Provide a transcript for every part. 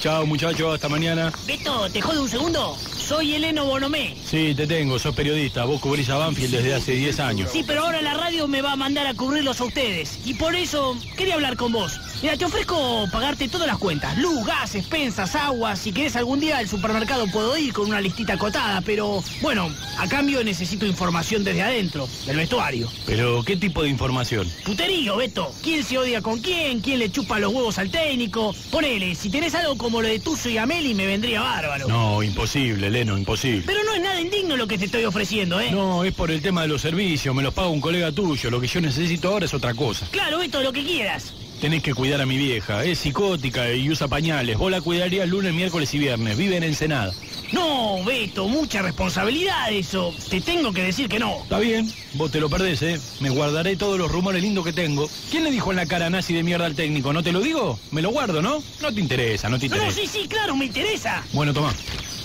Chao, muchachos, hasta mañana. Beto, ¿te jode un segundo? Soy Eleno Bonomé. Sí, te tengo, sos periodista. Vos cubrís a Banfield desde hace 10 años. Sí, pero ahora la radio me va a mandar a cubrirlos a ustedes. Y por eso quería hablar con vos. Mira, te ofrezco pagarte todas las cuentas. Luz, gas, expensas, agua. Si querés algún día al supermercado puedo ir con una listita acotada. Pero, bueno, a cambio necesito información desde adentro, del vestuario. Pero, ¿qué tipo de información? Puterío, Beto. ¿Quién se odia con quién? ¿Quién le chupa los huevos al técnico? Ponele, si tenés algo como lo de Tuzo y Ameli, me vendría bárbaro. No, imposible, Leno, imposible. Pero no es nada indigno lo que te estoy ofreciendo, ¿eh? No, es por el tema de los servicios, me los paga un colega tuyo. Lo que yo necesito ahora es otra cosa. Claro, Beto, lo que quieras. Tenés que cuidar a mi vieja, es psicótica y usa pañales. Vos la cuidarías lunes, miércoles y viernes. Vive en Ensenada. No, Beto, mucha responsabilidad eso. Te tengo que decir que no. Está bien, vos te lo perdés, ¿eh? Me guardaré todos los rumores lindos que tengo. ¿Quién le dijo en la cara nazi de mierda al técnico? ¿No te lo digo? Me lo guardo, ¿no? No te interesa, no te No, interesa. no, sí, sí, claro, me interesa. Bueno, toma.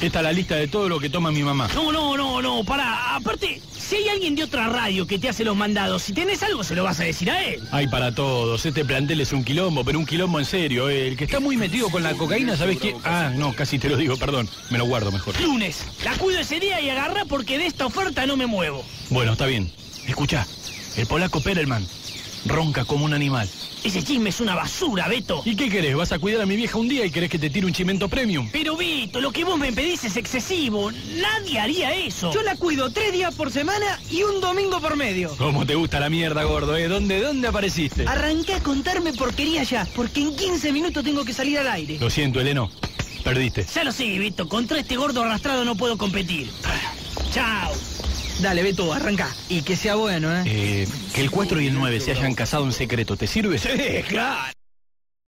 Esta es la lista de todo lo que toma mi mamá. No, no, no, no, pará. Aparte, si hay alguien de otra radio que te hace los mandados, si tenés algo se lo vas a decir a él. Hay para todos. Este plantel es un quilombo, pero un quilombo en serio. ¿eh? El que está muy metido con la cocaína, ¿sabes qué? Ah, no, casi te lo digo, perdón. Me lo guardo mejor. Lunes, la cuido ese día y agarra porque de esta oferta no me muevo. Bueno, está bien. Escucha, el polaco Perelman ronca como un animal. Ese chisme es una basura, Beto. ¿Y qué querés? ¿Vas a cuidar a mi vieja un día y querés que te tire un chimento premium? Pero Beto, lo que vos me pedís es excesivo. Nadie haría eso. Yo la cuido tres días por semana y un domingo por medio. ¿Cómo te gusta la mierda, gordo, eh? ¿Dónde, dónde apareciste? Arranqué a contarme porquería ya, porque en 15 minutos tengo que salir al aire. Lo siento, Eleno. Perdiste. Ya lo sé, Beto. Contra este gordo arrastrado no puedo competir. Chao. Dale, Beto, arranca. Y que sea bueno, ¿eh? Eh, que el 4 y el 9 se hayan casado en secreto, ¿te sirve? Sí, claro.